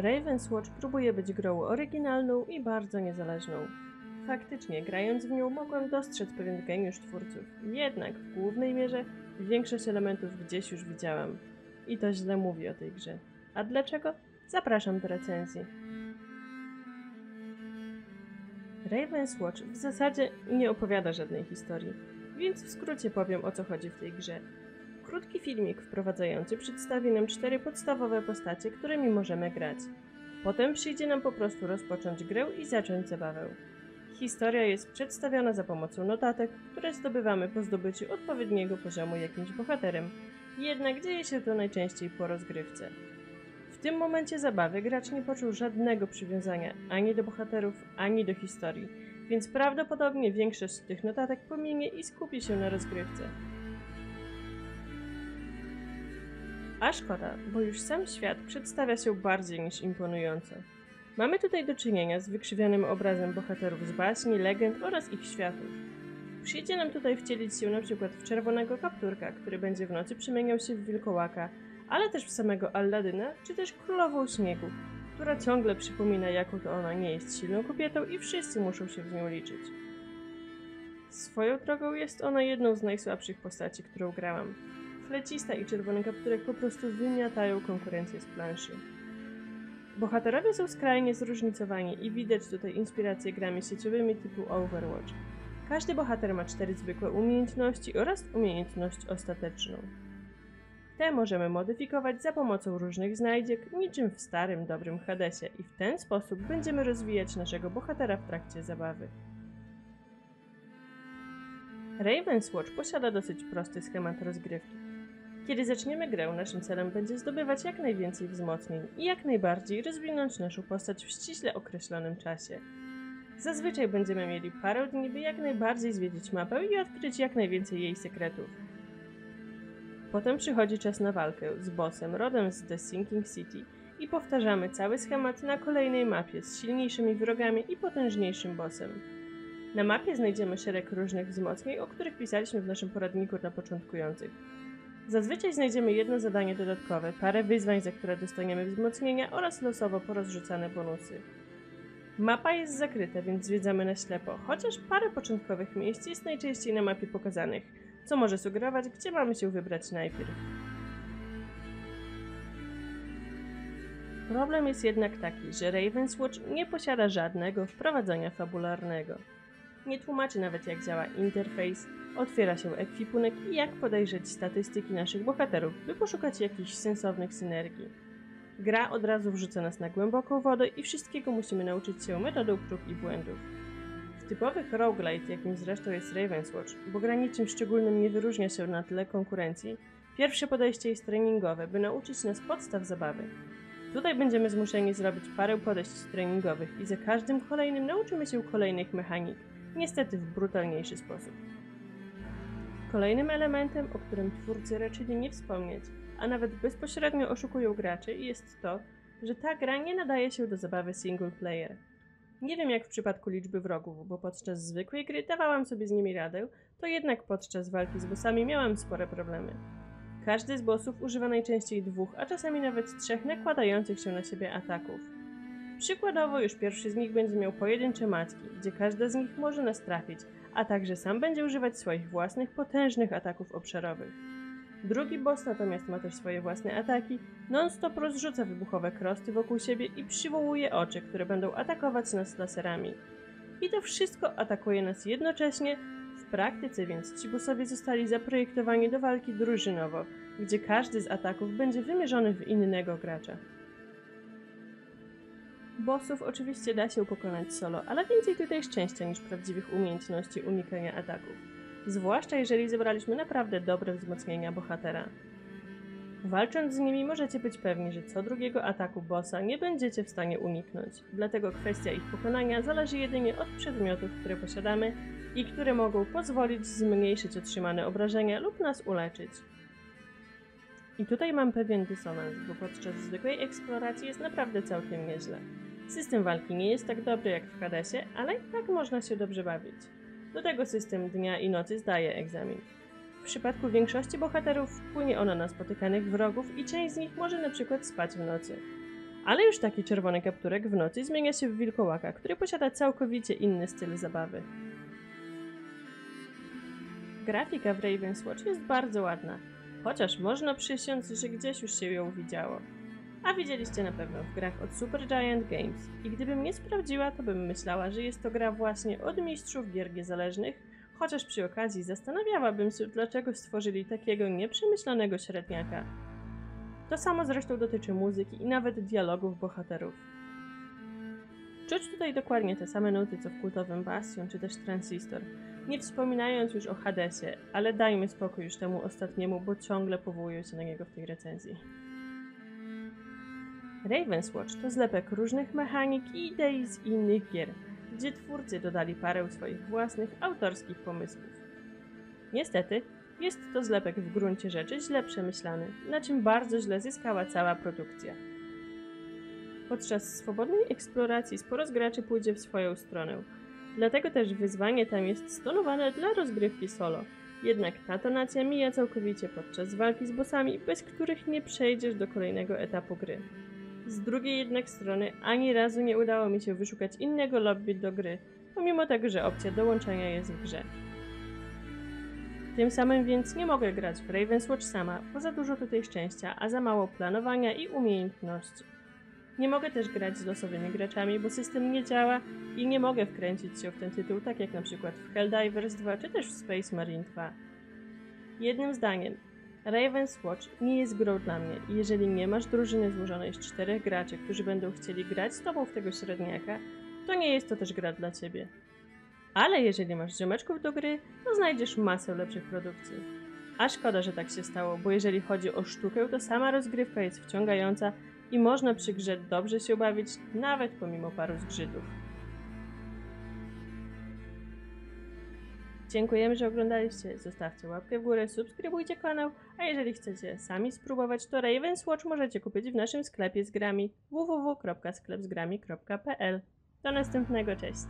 Ravenswatch próbuje być grą oryginalną i bardzo niezależną. Faktycznie, grając w nią mogłem dostrzec pewien geniusz twórców, jednak w głównej mierze większość elementów gdzieś już widziałam. I to źle mówi o tej grze. A dlaczego? Zapraszam do recenzji. Raven's Watch w zasadzie nie opowiada żadnej historii, więc w skrócie powiem o co chodzi w tej grze. Krótki filmik wprowadzający przedstawi nam cztery podstawowe postacie, którymi możemy grać. Potem przyjdzie nam po prostu rozpocząć grę i zacząć zabawę. Historia jest przedstawiona za pomocą notatek, które zdobywamy po zdobyciu odpowiedniego poziomu jakimś bohaterem, jednak dzieje się to najczęściej po rozgrywce. W tym momencie zabawy gracz nie poczuł żadnego przywiązania ani do bohaterów, ani do historii, więc prawdopodobnie większość tych notatek pominie i skupi się na rozgrywce. A szkoda, bo już sam świat przedstawia się bardziej niż imponująco. Mamy tutaj do czynienia z wykrzywionym obrazem bohaterów z baśni, legend oraz ich światów. Przyjdzie nam tutaj wcielić się na przykład w czerwonego kapturka, który będzie w nocy przemieniał się w wilkołaka, ale też w samego Alladyna, czy też królową śniegu, która ciągle przypomina, jaką to ona nie jest silną kobietą i wszyscy muszą się w nią liczyć. Swoją drogą jest ona jedną z najsłabszych postaci, którą grałam. Flecista i czerwony kapturek po prostu wymiatają konkurencję z planszy. Bohaterowie są skrajnie zróżnicowani i widać tutaj inspiracje grami sieciowymi typu Overwatch. Każdy bohater ma cztery zwykłe umiejętności oraz umiejętność ostateczną. Te możemy modyfikować za pomocą różnych znajdziek, niczym w starym, dobrym Hadesie i w ten sposób będziemy rozwijać naszego bohatera w trakcie zabawy. Raven's Watch posiada dosyć prosty schemat rozgrywki. Kiedy zaczniemy grę, naszym celem będzie zdobywać jak najwięcej wzmocnień i jak najbardziej rozwinąć naszą postać w ściśle określonym czasie. Zazwyczaj będziemy mieli parę dni, by jak najbardziej zwiedzić mapę i odkryć jak najwięcej jej sekretów. Potem przychodzi czas na walkę z bossem rodem z The Sinking City i powtarzamy cały schemat na kolejnej mapie z silniejszymi wrogami i potężniejszym bossem. Na mapie znajdziemy szereg różnych wzmocnień, o których pisaliśmy w naszym poradniku dla początkujących. Zazwyczaj znajdziemy jedno zadanie dodatkowe, parę wyzwań, za które dostaniemy wzmocnienia oraz losowo porozrzucane bonusy. Mapa jest zakryta, więc zwiedzamy na ślepo, chociaż parę początkowych miejsc jest najczęściej na mapie pokazanych, co może sugerować, gdzie mamy się wybrać najpierw. Problem jest jednak taki, że Raven's Watch nie posiada żadnego wprowadzenia fabularnego. Nie tłumaczy nawet jak działa interfejs, otwiera się ekwipunek i jak podejrzeć statystyki naszych bohaterów, by poszukać jakichś sensownych synergii. Gra od razu wrzuca nas na głęboką wodę i wszystkiego musimy nauczyć się metodą prób i błędów. W typowych roguelite, jakim zresztą jest Raven's Watch, bo gra niczym szczególnym nie wyróżnia się na tle konkurencji, pierwsze podejście jest treningowe, by nauczyć nas podstaw zabawy. Tutaj będziemy zmuszeni zrobić parę podejść treningowych i za każdym kolejnym nauczymy się kolejnych mechanik, niestety w brutalniejszy sposób. Kolejnym elementem, o którym twórcy raczyli nie wspomnieć, a nawet bezpośrednio oszukują graczy, jest to, że ta gra nie nadaje się do zabawy single player. Nie wiem jak w przypadku liczby wrogów, bo podczas zwykłej gry dawałam sobie z nimi radę, to jednak podczas walki z bossami miałam spore problemy. Każdy z bossów używa najczęściej dwóch, a czasami nawet trzech nakładających się na siebie ataków. Przykładowo już pierwszy z nich będzie miał pojedyncze macki, gdzie każda z nich może nas trafić, a także sam będzie używać swoich własnych potężnych ataków obszarowych. Drugi boss natomiast ma też swoje własne ataki, non-stop rozrzuca wybuchowe krosty wokół siebie i przywołuje oczy, które będą atakować nas laserami. I to wszystko atakuje nas jednocześnie, w praktyce więc ci bossowie zostali zaprojektowani do walki drużynowo, gdzie każdy z ataków będzie wymierzony w innego gracza. Bossów oczywiście da się pokonać solo, ale więcej tutaj szczęścia niż prawdziwych umiejętności unikania ataków. Zwłaszcza jeżeli zebraliśmy naprawdę dobre wzmocnienia bohatera. Walcząc z nimi możecie być pewni, że co drugiego ataku bossa nie będziecie w stanie uniknąć, dlatego kwestia ich pokonania zależy jedynie od przedmiotów, które posiadamy i które mogą pozwolić zmniejszyć otrzymane obrażenia lub nas uleczyć. I tutaj mam pewien dysonans, bo podczas zwykłej eksploracji jest naprawdę całkiem nieźle. System walki nie jest tak dobry jak w Hadesie, ale i tak można się dobrze bawić. Do tego system dnia i nocy zdaje egzamin. W przypadku większości bohaterów wpłynie ono na spotykanych wrogów i część z nich może na przykład spać w nocy. Ale już taki czerwony kapturek w nocy zmienia się w wilkołaka, który posiada całkowicie inny styl zabawy. Grafika w Ravenswatch jest bardzo ładna, chociaż można przysiąc, że gdzieś już się ją widziało. A widzieliście na pewno w grach od Supergiant Games. I gdybym nie sprawdziła, to bym myślała, że jest to gra właśnie od mistrzów gier niezależnych, chociaż przy okazji zastanawiałabym się, dlaczego stworzyli takiego nieprzemyślanego średniaka. To samo zresztą dotyczy muzyki i nawet dialogów bohaterów. Czuć tutaj dokładnie te same nuty co w kultowym Bastion czy też Transistor, nie wspominając już o Hadesie, ale dajmy spokój już temu ostatniemu, bo ciągle powołuję się na niego w tej recenzji. Ravenswatch to zlepek różnych mechanik i idei z innych gier, gdzie twórcy dodali parę swoich własnych autorskich pomysłów. Niestety, jest to zlepek w gruncie rzeczy źle przemyślany, na czym bardzo źle zyskała cała produkcja. Podczas swobodnej eksploracji sporo z graczy pójdzie w swoją stronę, dlatego też wyzwanie tam jest stonowane dla rozgrywki solo. Jednak ta tonacja mija całkowicie podczas walki z bossami, bez których nie przejdziesz do kolejnego etapu gry. Z drugiej jednak strony ani razu nie udało mi się wyszukać innego lobby do gry, pomimo tego, że opcja dołączania jest w grze. Tym samym więc nie mogę grać w Ravenswatch sama, bo za dużo tutaj szczęścia, a za mało planowania i umiejętności. Nie mogę też grać z losowymi graczami, bo system nie działa i nie mogę wkręcić się w ten tytuł, tak jak na przykład w Helldivers 2 czy też w Space Marine 2. Jednym zdaniem, Raven's Watch nie jest grą dla mnie i jeżeli nie masz drużyny złożonej z czterech graczy, którzy będą chcieli grać z tobą w tego średniaka, to nie jest to też gra dla ciebie. Ale jeżeli masz ziomeczków do gry, to znajdziesz masę lepszych produkcji. A szkoda, że tak się stało, bo jeżeli chodzi o sztukę, to sama rozgrywka jest wciągająca i można przy grze dobrze się bawić, nawet pomimo paru zgrzytów. Dziękujemy, że oglądaliście. Zostawcie łapkę w górę, subskrybujcie kanał, a jeżeli chcecie sami spróbować, to Ravens Watch możecie kupić w naszym sklepie z grami www.sklepzgrami.pl. Do następnego, cześć!